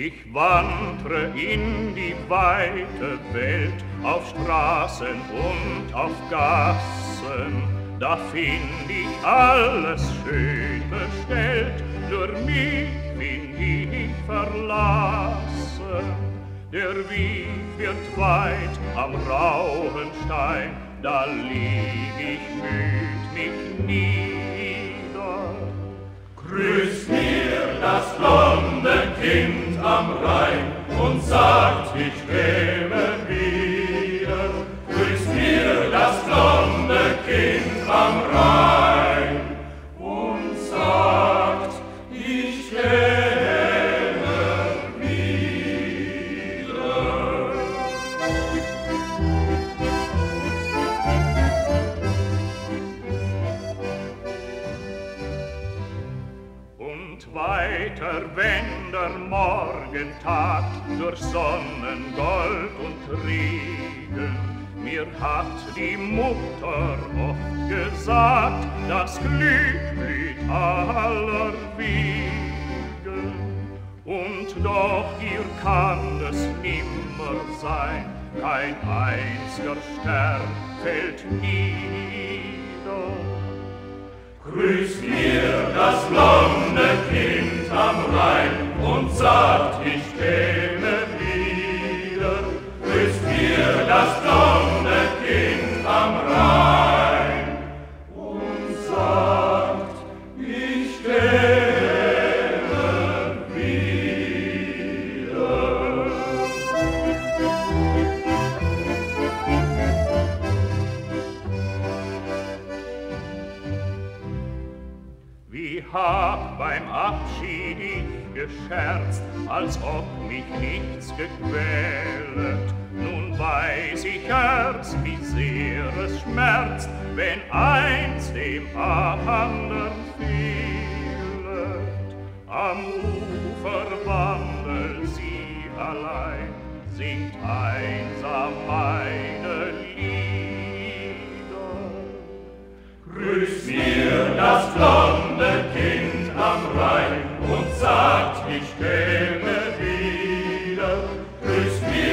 Ich wandre in die weite Welt, auf Straßen und auf Gassen, da find ich alles schön bestellt, nur mich find ich verlassen. Der Wieg wird weit am rauen Stein, da lieg ich müd mich nieder. Grüß mir das blonde Kind am Rhein und sagt, ich käme Und weiter, wenn der Morgentag durch Sonnen, Gold und Regen, mir hat die Mutter oft gesagt, das Glück blüht aller Wegen. Und doch ihr kann es nimmer sein, kein einziger Stern fällt nieder. Grüß mir hab beim Abschied ich gescherzt, als ob mich nichts gequälet. Nun weiß ich erst, wie sehr es schmerzt, wenn eins dem anderen fehlet. Am Ufer wandelt sie allein, singt einsam is.